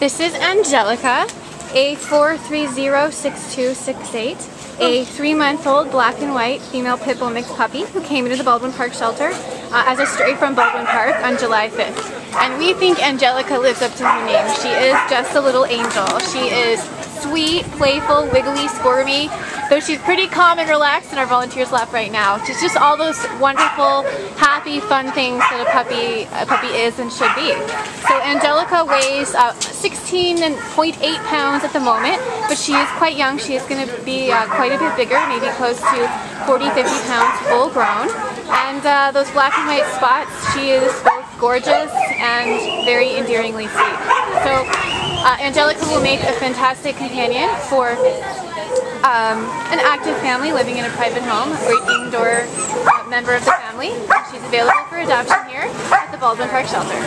This is Angelica, a 4306268, a three-month-old black and white female pit bull mixed puppy who came into the Baldwin Park shelter uh, as a stray from Baldwin Park on July 5th. And we think Angelica lives up to her name. She is just a little angel. She is sweet, playful, wiggly, squirmy, though she's pretty calm and relaxed in our volunteer's lap right now. She's just all those wonderful, happy, fun things that a puppy a puppy is and should be. So Angelica weighs uh, 16.8 pounds at the moment, but she is quite young. She is going to be uh, quite a bit bigger, maybe close to 40, 50 pounds full grown. And uh, those black and white spots, she is both gorgeous and very endearingly sweet. So uh, Angelica will make a fantastic companion for um, an active family living in a private home, a great indoor member of the family. She's available for adoption here at the Baldwin Park Shelter.